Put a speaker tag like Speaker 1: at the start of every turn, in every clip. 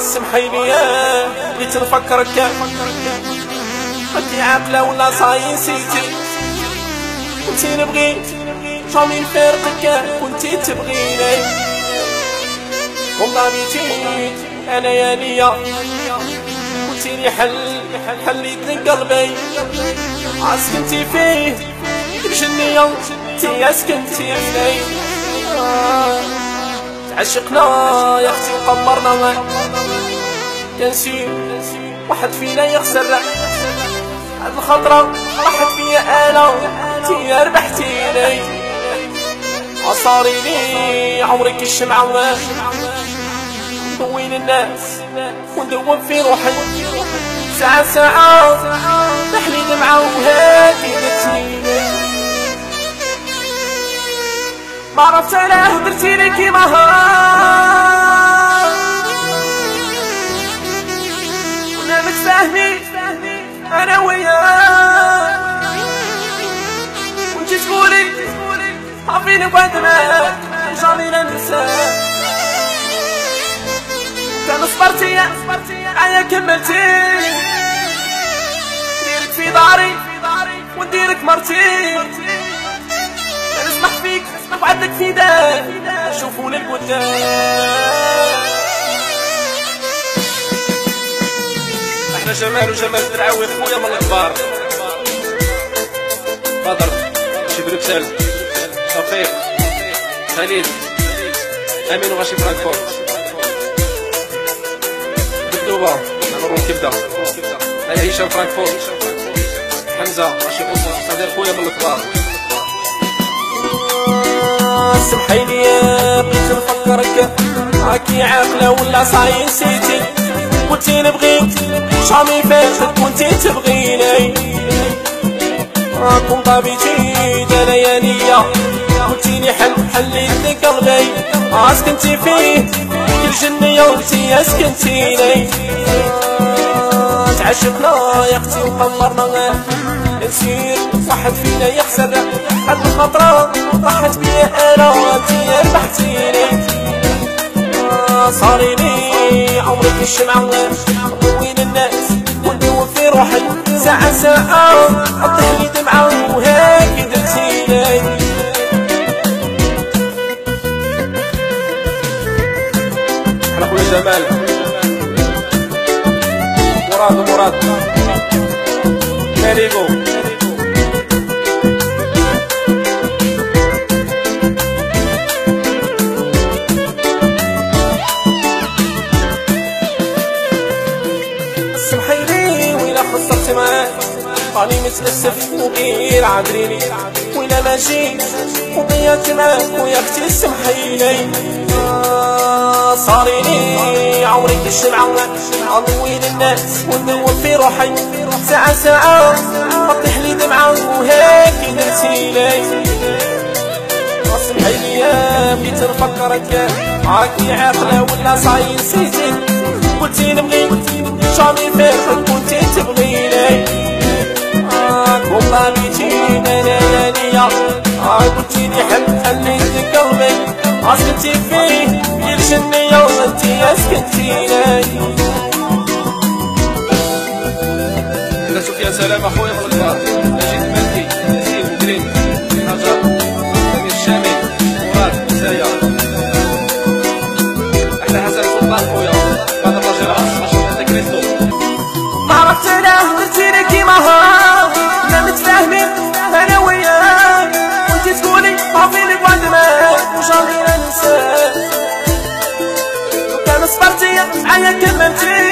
Speaker 1: سمحي لي بغيت نفكرك انتي عاقلة ولا صاي نسيتي كنتي نبغي جامي نفارقك كنتي تبغيني والله بيتي أنا يا نية كنتي لي حل حليت لي قلبي. عسكنتي فيه الجنية تي اسكنتي فيه تعشقنا يا أختي وقمرنا كنسي واحد فينا يخسر. هاد الخطرة راحت فيا أنا تي ربحتيني عصاري لي عمرك الشمعة. وين الناس وندوب في روحي. ساعة ساعة تحلي دمعة وهادي نتيني ما عرفت أنا درتي لي كيما كنا متفاهمين أنا وياك وانتي تقولي عارفين بقدمك جامي ننساك كان صبرتي معايا كملتي. نديرك في داري ونديرك مرتي. وعدك في دار شوفوا لك قدام إحنا جمال وجمال الدرعاوي خويا من الكبار. بدر شي بروكسل. شفيق. خليل. امين وغاشي فرانكفورت. دبدوبة نمر الكبدة هيا هشام فرانكفورت. حمزة. غاشي قصة صديق خويا من الكبار. سمحي لي بغيت نفكرك راكي عاقلة ولا صاي نسيتي؟ قلتي نبغيك شامي فاتك كنتي تبغيني راكم طبيتي أنا يا نية قلتي لي حل حليت لي. قلبي اسكنتي فيه كل جنية وانتي اسكنتيني تعشقنا يا أختي وقمرنا. نسير واحد فينا يخسر هاد الخطرة راحت بيا أنا وأنتي ربحتيني صاري لي عمرك الشمعة وين الناس؟ وندوب في روحي ساعة ساعة اطيح لي دمعة وهيك درتيني إحنا خويا جمال. مراد مراد. ماليكو راني متأسف وغير عذريني وإلا ما جيت؟ وضيعت معاك ويا أختي سمحي لي آه، صاري لي عمرك الشمعة. أضوي الناس وندور في روحي. ساعة ساعة أطيح لي دمعة وهيك درتي لي. سمحي لي يا بغيت نفكرك عاكي عاقلة ولا صاي نسيتك قلتي نبغي جامي فيك قلتي لي حل حليت قلبي اسكنتي فيه في الجنية وانتي اسكنتيني
Speaker 2: إذا شوف يا سلام اخويا
Speaker 1: صبرتي معايا كملتي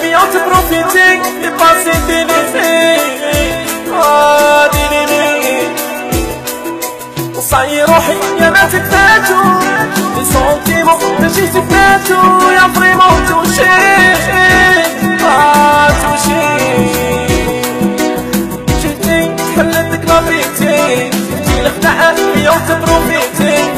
Speaker 1: فيا وتبروفيتي يباسي ديلي آه ديلي وصاي روحي يا ما تكفاتو لي سونتيمون ماشي تكفاتو يا فريمون توشي آه توشي جيتي حلتك لافيتي جيتي الخدعة فيا وتبروفيتي